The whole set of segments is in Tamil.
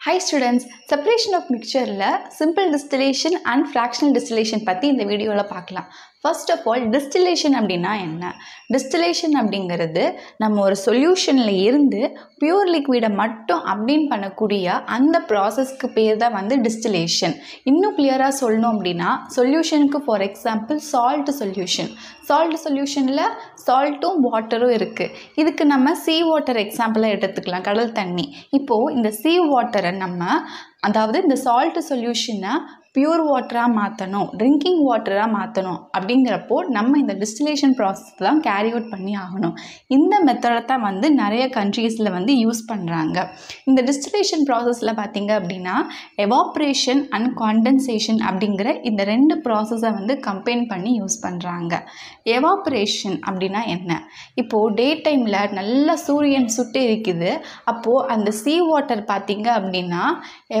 High students separation of மிக்சரில் simple distillation and fractional distillation பற்றி இந்த வீடியோவில் பார்க்கலாம். ஃபர்ஸ்ட் ஆஃப் ஆல் டிஸ்டிலேஷன் அப்படின்னா என்ன? டிஸ்டிலேஷன் அப்படிங்கிறது நம்ம ஒரு சொல்யூஷனில் இருந்து பியூர் லிக்விடை மட்டும் அப்படின்னு பண்ணக்கூடிய அந்த ப்ராசஸ்க்கு பேர் தான் வந்து டிஸ்டிலேஷன் இன்னும் கிளியராக சொல்லணும் அப்படின்னா சொல்யூஷனுக்கு for example salt solution salt சொல்யூஷனில் சால்ட்டும் வாட்டரும் இருக்குது இதுக்கு நம்ம சீ வாட்டர் எக்ஸாம்பிளாக எடுத்துக்கலாம் கடல் தண்ணி. இப்போது இந்த சீ வாட்டரை நம்ம அதாவது இந்த சால்ட் சொல்யூஷனை பியூர் வாட்டராக மாற்றணும் ட்ரிங்கிங் வாட்டராக மாற்றணும் அப்படிங்கிறப்போ நம்ம இந்த டிஸ்டிலேஷன் ப்ராசஸ் தான் கேரி அவுட் பண்ணி ஆகணும். இந்த மெத்தடை தான் வந்து நிறைய கண்ட்ரீஸில் வந்து யூஸ் பண்ணுறாங்க இந்த டிஸ்டிலேஷன் ப்ராசஸில் பார்த்தீங்க அப்படின்னா எவாப்ரேஷன் அண்ட் காண்டன்சேஷன் அப்படிங்கிற இந்த ரெண்டு ப்ராசஸை வந்து கம்பைன் பண்ணி யூஸ் பண்ணுறாங்க எவாப்ரேஷன் அப்படின்னா என்ன? இப்போது டே டைமில் நல்லா சூரியன் சுட்டு இருக்குது அப்போது அந்த சீ வாட்டர் பார்த்திங்க அப்படின்னா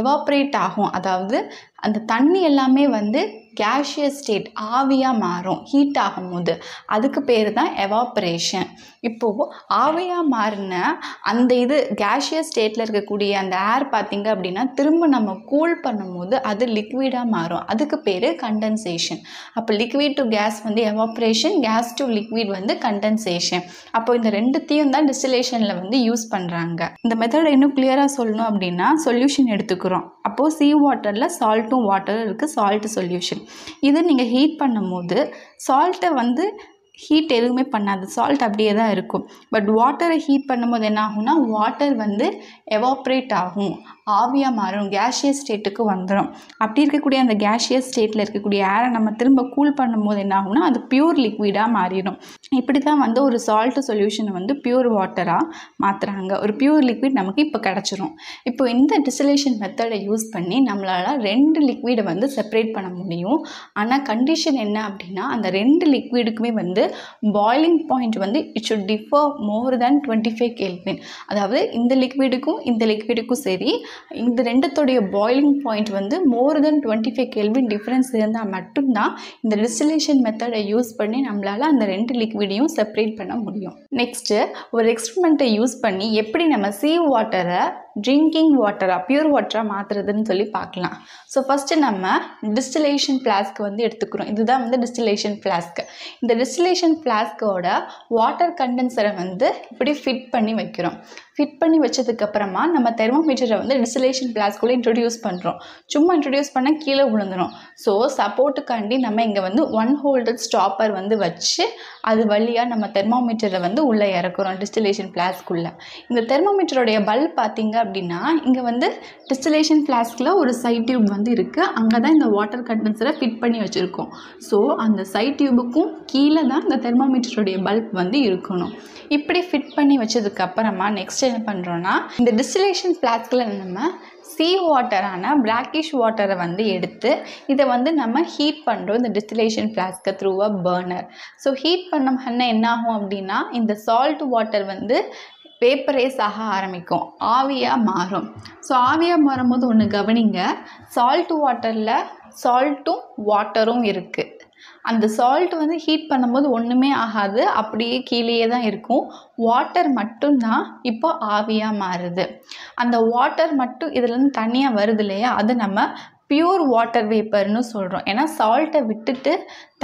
எவாப்ரேட் ஆகும். அதாவது அந்த தண்ணி எல்லாமே வந்து கேஷியஸ் ஸ்டேட் ஆவியாக மாறும் ஹீட் ஆகும்போது அதுக்கு பேர் தான் எவாப்ரேஷன் இப்போது ஆவியாக மாறின அந்த இது கேஷியஸ் ஸ்டேட்டில் இருக்கக்கூடிய அந்த ஏர் பார்த்திங்க அப்படின்னா திரும்ப நம்ம கூல் பண்ணும்போது அது லிக்விடாக மாறும். அதுக்கு பேர் கண்டென்சேஷன் அப்போ லிக்விட் டு கேஸ் வந்து எவாப்ரேஷன் கேஸ் டு லிக்விட் வந்து கண்டென்சேஷன் அப்போ இந்த ரெண்டுத்தையும் தான் டிஸ்டிலேஷனில் வந்து யூஸ் பண்ணுறாங்க இந்த மெத்தடை இன்னும் கிளியராக சொல்லணும் அப்படின்னா சொல்யூஷன் எடுத்துக்கிறோம். அப்போது சீ வாட்டரில் சால்ட்டும் வாட்டரும் இருக்குது சால்ட் சொல்யூஷன் இது நீங்கள் ஹீட் பண்ணும்போது சால்ட்டை வந்து ஹீட் எதுவுமே பண்ணாது. சால்ட் அப்படியே தான் இருக்கும். பட் வாட்டரை ஹீட் பண்ணும்போது என்ன ஆகும்னா வாட்டர் வந்து எவாப்ரேட் ஆகும். ஆவியாக மாறும் கேஷியஸ் ஸ்டேட்டுக்கு வந்துடும் அப்படி இருக்கக்கூடிய அந்த கேஷியஸ் ஸ்டேட்டில் இருக்கக்கூடிய ஏரை நம்ம திரும்ப கூல் பண்ணும்போது என்ன ஆகும்னா அது பியூர் லிக்விடாக மாறிடும். இப்படி தான் வந்து ஒரு சால்ட் சொல்யூஷனை வந்து பியூர் வாட்டராக மாற்றுறாங்க ஒரு பியூர் லிக்விட் நமக்கு இப்போ கிடச்சிரும். இப்போ இந்த டிஸ்டிலேஷன் மெத்தடை யூஸ் பண்ணி நம்மளால் ரெண்டு லிக்விடை வந்து செப்பரேட் பண்ண முடியும். ஆனால் கண்டிஷன் என்ன அப்படின்னா அந்த ரெண்டு லிக்விடுக்குமே வந்து பாய்லிங் பாயிண்ட் வந்து it should differ more than twenty five kelvin அதாவது இந்த லிக்விடுக்கும் இந்த லிக்விடுக்கும் சரி இந்த ரெண்டுத்தோடைய பாயிலிங் பாயிண்ட் வந்து more than twenty five kelvin difference இருந்தால் மட்டும்தான் இந்த டிஸ்டிலேஷன் மெத்தடை யூஸ் பண்ணி நம்மளால் அந்த ரெண்டு லிக்விடையும் செப்பரேட் பண்ண முடியும். நெக்ஸ்ட்டு ஒரு எக்ஸ்பெரிமெண்ட்டை யூஸ் பண்ணி எப்படி நம்ம சீ வாட்டரை ட்ரிங்கிங் வாட்டராக பியூர் வாட்டராக மாற்றுறதுன்னு சொல்லி பார்க்கலாம். ஸோ ஃபஸ்ட்டு நம்ம டிஸ்டிலேஷன் ஃப்ளாஸ்க் வந்து எடுத்துக்கிறோம். இதுதான் வந்து டிஸ்டிலேஷன் ஃப்ளாஸ்க் இந்த டிஸ்டிலேஷன் ஃப்ளாஸ்கோட வாட்டர் கண்டென்சரை வந்து இப்படி ஃபிட் பண்ணி வைக்கிறோம். ஃபிட் பண்ணி வச்சதுக்கப்புறமா நம்ம தெர்மோமீட்டரை வந்து டிஸ்டிலேஷன் ஃப்ளாஸ்க்குள்ளே இன்ட்ரடியூஸ் பண்ணுறோம் சும்மா இன்ட்ரடியூஸ் பண்ணால் கீழே விழுந்துடும் ஸோ சப்போர்ட்டுக்காண்டி நம்ம இங்கே வந்து ஒன் ஹோல்டட் ஸ்டாப்பர் வந்து வச்சு அது வழியாக நம்ம தெர்மோமீட்டரை வந்து உள்ளே இறக்குறோம் டிஸ்டிலேஷன் ஃப்ளாஸ்க்குள்ளே இந்த தெர்மோமீட்டருடைய பல்ப் பார்த்திங்க அப்படின்னா இங்கே வந்து டிஸ்டிலேஷன் ஃப்ளாஸ்கில் ஒரு சைட் டியூப் வந்து இருக்குது அங்கே தான் இந்த வாட்டர் கண்டென்சரை ஃபிட் பண்ணி வச்சுருக்கோம். ஸோ அந்த சைட் டியூபுக்கும் கீழே தான் இந்த தெர்மோமீட்டருடைய பல்ப் வந்து இருக்கணும். இப்படி ஃபிட் பண்ணி வச்சதுக்கப்புறமா நெக்ஸ்ட் என்ன பண்ணுறோன்னா இந்த டிஸ்டிலேஷன் ஃப்ளாஸ்கில் நம்ம சீ வாட்டரான பிளாக்கிஷ் வாட்டரை வந்து எடுத்து இதை வந்து நம்ம ஹீட் பண்ணுறோம் இந்த distillation ஃப்ளாஸ்க்கை through a burner so heat பண்ணோம்னா பண்ண என்ன ஆகும் அப்படின்னா இந்த சால்ட் வாட்டர் வந்து வேப்பரைஸ் ஆக ஆரம்பிக்கும். ஆவியாக மாறும். ஸோ ஆவியாக மாறும்போது ஒன்று கவனிங்க. சால்ட் வாட்டரில் சால்ட்டும் வாட்டரும் இருக்குது அந்த சால்ட் வந்து ஹீட் பண்ணும்போது ஒன்றுமே ஆகாது. அப்படியே கீழேயே தான் இருக்கும். வாட்டர் மட்டும்தான் இப்போ ஆவியாக மாறுது. அந்த வாட்டர் மட்டும் இதுலேருந்து தனியாக வருது இல்லையா? அது நம்ம பியூர் வாட்டர் வேப்பர்னு சொல்கிறோம் ஏன்னா சால்ட்டை விட்டுட்டு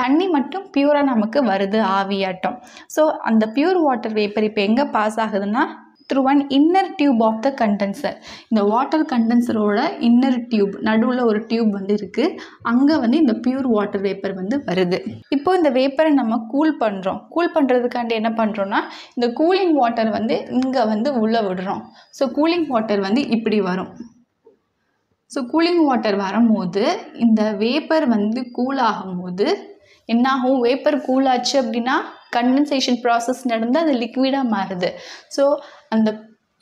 தண்ணி மட்டும் பியூராக நமக்கு வருது ஆவியாட்டம் ஸோ அந்த பியூர் வாட்டர் வேப்பர் இப்போ எங்கே பாஸ் ஆகுதுன்னா through an inner tube of the condenser இந்த வாட்டர் கண்டென்சரோட இன்னர் டியூப் நடுவில் ஒரு டியூப் வந்து இருக்குது அங்கே வந்து இந்த பியூர் வாட்டர் வேப்பர் வந்து வருது. இப்போ இந்த வேப்பரை நம்ம கூல் பண்ணுறோம் கூல் பண்ணுறதுக்காண்டி என்ன பண்ணுறோன்னா இந்த கூலிங் வாட்டர் வந்து இங்கே வந்து உள்ளே விடுறோம். ஸோ கூலிங் வாட்டர் வந்து இப்படி வரும். ஸோ கூலிங் வாட்டர் வரும்போது இந்த வேப்பர் வந்து கூல் ஆகும்போது என்னாகும்? வேப்பர் கூல் ஆச்சு அப்படின்னா கண்டென்சேஷன் ப்ராசஸ் நடந்து அது லிக்விடாக மாறுது. ஸோ அந்த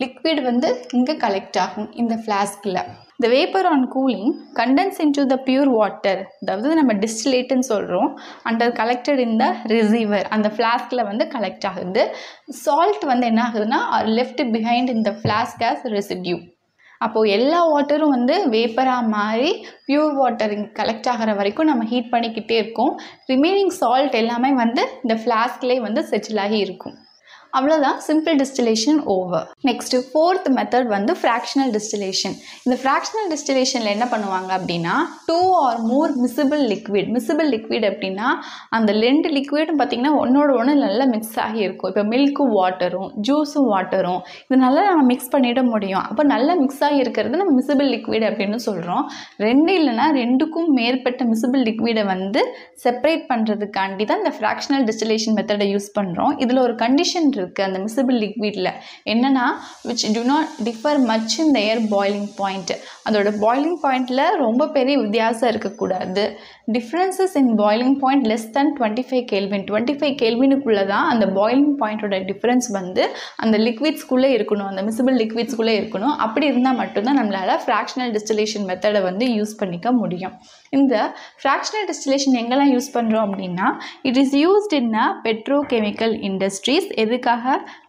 லிக்விட் வந்து இங்கே கலெக்ட் ஆகும் இந்த ஃப்ளாஸ்கில் இந்த vapour on cooling condense into the pure water அதாவது நம்ம டிஸ்டிலேட்டுன்னு சொல்கிறோம் and collected in the receiver அந்த ஃப்ளாஸ்கில் வந்து கலெக்ட் ஆகுது. சால்ட் வந்து என்ன ஆகுதுன்னா லெஃப்ட் பிஹைண்ட் இந்த ஃப்ளாஸ்க் ஆஸ் ரெசிடியூ அப்போது எல்லா வாட்டரும் வந்து வேப்பராக மாறி பியூர் வாட்டர் கலெக்ட் ஆகிற வரைக்கும் நம்ம ஹீட் பண்ணிக்கிட்டே இருக்கோம். ரிமைனிங் சால்ட் எல்லாமே வந்து இந்த ஃப்ளாஸ்க்லேயே வந்து செட்டில் ஆகி இருக்கும். அவ்வளோதான் simple distillation over next fourth method வந்து ஃப்ராக்ஷனல் டிஸ்டிலேஷன் இந்த ஃப்ராக்ஷனல் டிஸ்டிலேஷனில் என்ன பண்ணுவாங்க அப்படின்னா two or more miscible liquid miscible liquid அப்படின்னா அந்த ரெண்டு லிக்விடும் பார்த்திங்கன்னா ஒன்றோட ஒன்று நல்லா மிக்ஸ் ஆகி இருக்கும். இப்போ மில்க்கும் வாட்டரும் ஜூஸும் வாட்டரும் இது நல்லா நம்ம மிக்ஸ் பண்ணிட முடியும். அப்போ நல்லா மிக்ஸ் ஆகி இருக்கிறது நம்ம மிசிபிள் லிக்விட் அப்படின்னு சொல்கிறோம் ரெண்டு இல்லைன்னா ரெண்டுக்கும் மேற்பட்ட மிசிபிள் லிக்விடை வந்து செப்பரேட் பண்ணுறதுக்காண்டி தான் இந்த ஃப்ராக்ஷனல் டிஸ்டிலேஷன் மெத்தடை யூஸ் பண்ணுறோம் இதில் ஒரு கண்டிஷன் இருக்குது இருக்குது அந்த மிசிபிள் லிக்விடில் என்னென்னா which do not differ much in their boiling point அதோட பாய்லிங் பாயிண்டில் ரொம்ப பெரிய வித்தியாசம் இருக்கக்கூடாது. Differences in boiling point less than twenty five kelvin twenty five கேள்வினுக்குள்ளே தான் அந்த பாய்லிங் பாயிண்டோட டிஃப்ரென்ஸ் வந்து அந்த லிக்விட்ஸ்குள்ளே இருக்கணும் அந்த மிசிபிள் லிக்விட்ஸ்குள்ளே இருக்கணும். அப்படி இருந்தால் மட்டும்தான் நம்மளால் ஃப்ராக்ஷனல் டிஸ்டிலேஷன் மெத்தடை வந்து யூஸ் பண்ணிக்க முடியும். இந்த ஃப்ராக்ஷனல் டிஸ்டிலேஷன் எங்கெல்லாம் யூஸ் பண்ணுறோம் அப்படின்னா it is used in a petrochemical industries எதுக்காக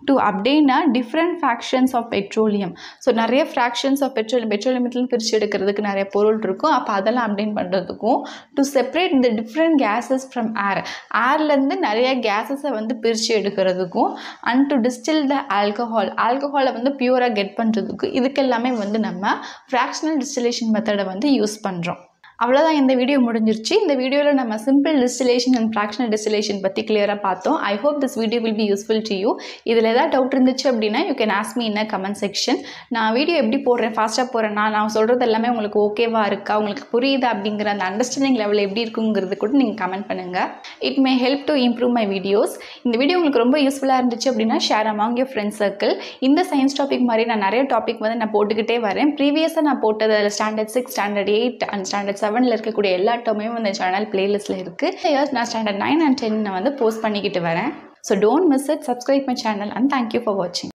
to obtain a different fractions of petroleum so நிறைய ஃப்ராக்ஷன்ஸ் ஆஃப் பெட்ரோலியம் பெட்ரோலியத்தில் பிரித்து எடுக்கிறதுக்கு நிறைய பொருள் இருக்கும். அப்போ அதெல்லாம் அப்டேன் பண்ணுறதுக்கும் டு செப்பரேட் இந்த டிஃப்ரெண்ட் கேஸஸ் ஃப்ரம் ஏர் ஏர்லேருந்து நிறைய கேஸஸை வந்து பிரித்து எடுக்கிறதுக்கும் and to distil the alcohol ஆல்கஹாலை வந்து பியூராக கெட் பண்ணுறதுக்கு இதுக்கெல்லாமே வந்து நம்ம ஃப்ராக்ஷனல் டிஸ்டிலேஷன் மெத்தடை வந்து யூஸ் பண்ணுறோம் அவ்வளோதான் இந்த வீடியோ முடிஞ்சிருச்சு. இந்த வீடியோவில் நம்ம simple distillation and fractional distillation பற்றி கிளியராக பார்த்தோம். I hope this video will be useful to you இதில் ஏதாவது டவுட் இருந்துச்சு அப்படின்னா you can ask me in comment section நான் வீடியோ எப்படி போடுறேன் ஃபாஸ்ட்டாக போகிறேன்னா நான் சொல்கிறது எல்லாமே உங்களுக்கு ஓகேவா இருக்கா உங்களுக்கு புரியுதா அப்படிங்கிற அந்த அண்டர்ஸ்டாண்டிங் லெவல் எப்படி இருக்குங்கிறது கூட நீங்கள் கமெண்ட் பண்ணுங்கள் it may help to improve my videos இந்த வீடியோ உங்களுக்கு ரொம்ப யூஸ்ஃபுல்லாக இருந்துச்சு அப்படின்னா share among your friends circle இந்த சயின்ஸ் டாபிக் மாதிரி நான் நிறைய டாபிக் வந்து நான் போட்டுக்கிட்டே வரேன். ப்ரீவியஸாக நான் போட்டது standard six standard eight and standard செவனில் இருக்கக்கூடிய எல்லா டேர்மையும் இந்த சேனல் பிளேலிஸ்ட்டில் இருக்குது இயர்ஸ் நான் ஸ்டாண்டர்ட் நைன் அண்ட் டென் வந்து போஸ்ட் பண்ணிக்கிட்டு வரேன். So don't miss it subscribe my channel and thank you for வாட்சிங்